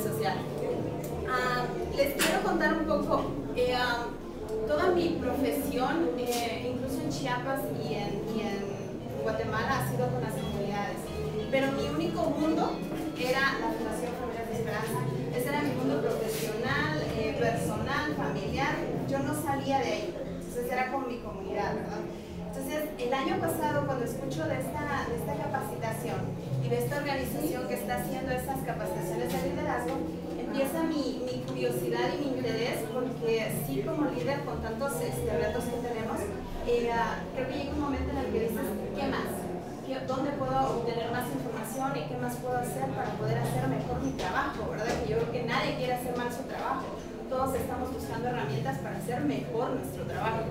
social. Ah, les quiero contar un poco, eh, ah, toda mi profesión, eh, incluso en Chiapas y en, Guatemala, ha sido con las comunidades. Pero mi único mundo era la Fundación Familia de Esperanza. Ese era mi mundo profesional, eh, personal, familiar. Yo no salía de ahí. Entonces era con mi comunidad. Entonces, el año pasado, cuando escucho de esta, de esta capacitación y de esta organización que está haciendo estas capacitaciones de liderazgo, empieza mi, mi curiosidad y mi interés, porque sí, como líder, con tantos este, retos que tenemos, eh, creo que llega un momento en el que dices, ¿qué más? ¿Dónde puedo obtener más información y qué más puedo hacer para poder hacer mejor mi trabajo? ¿Verdad? Que yo creo que nadie quiere hacer mal su trabajo. Todos estamos buscando herramientas para hacer mejor nuestro trabajo.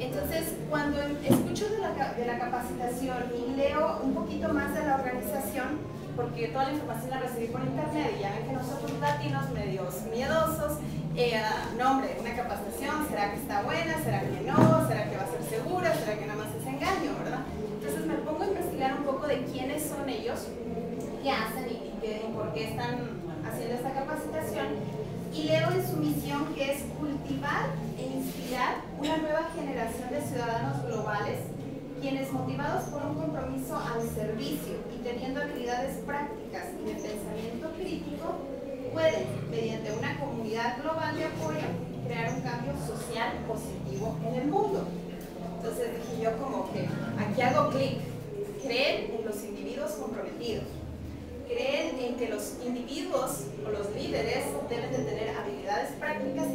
Entonces, cuando escucho de la, de la, capacitación y leo un poquito más de la organización, porque toda la información la recibí por internet y ya ven que nosotros latinos medios miedosos, eh, no hombre, una capacitación, ¿será que está buena? ¿Será que no? ¿Será que va a ser segura? ¿Será que nada más es engaño? ¿verdad? Entonces me pongo a investigar un poco de quiénes son ellos, qué hacen y, por qué están haciendo esta capacitación y leo en su misión que es cultivar e inspirar una nueva generación de ciudadanos globales quienes motivados por un compromiso al servicio y teniendo habilidades prácticas y de pensamiento crítico pueden, mediante una comunidad global de apoyo, crear un cambio social positivo en el mundo. Entonces dije yo como que aquí hago clic, creer en los individuos comprometidos creen en que los individuos o los líderes deben de tener habilidades prácticas.